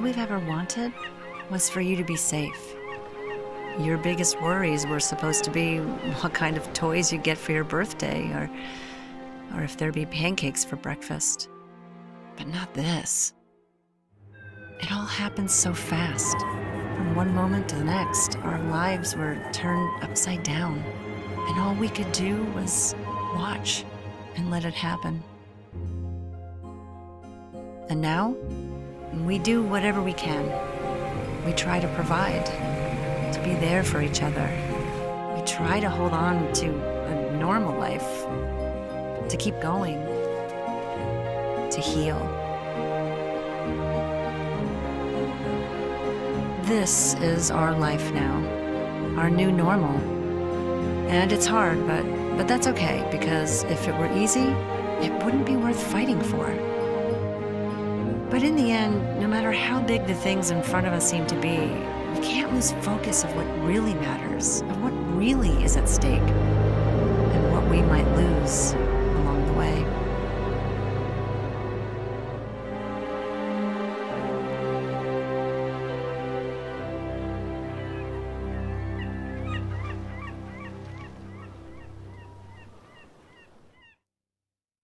we've ever wanted was for you to be safe. Your biggest worries were supposed to be what kind of toys you get for your birthday or or if there'd be pancakes for breakfast. But not this. It all happened so fast. From one moment to the next, our lives were turned upside down. And all we could do was watch and let it happen. And now, we do whatever we can. We try to provide, to be there for each other. We try to hold on to a normal life, to keep going, to heal. This is our life now, our new normal. And it's hard, but, but that's okay, because if it were easy, it wouldn't be worth fighting end, no matter how big the things in front of us seem to be, we can't lose focus of what really matters, of what really is at stake, and what we might lose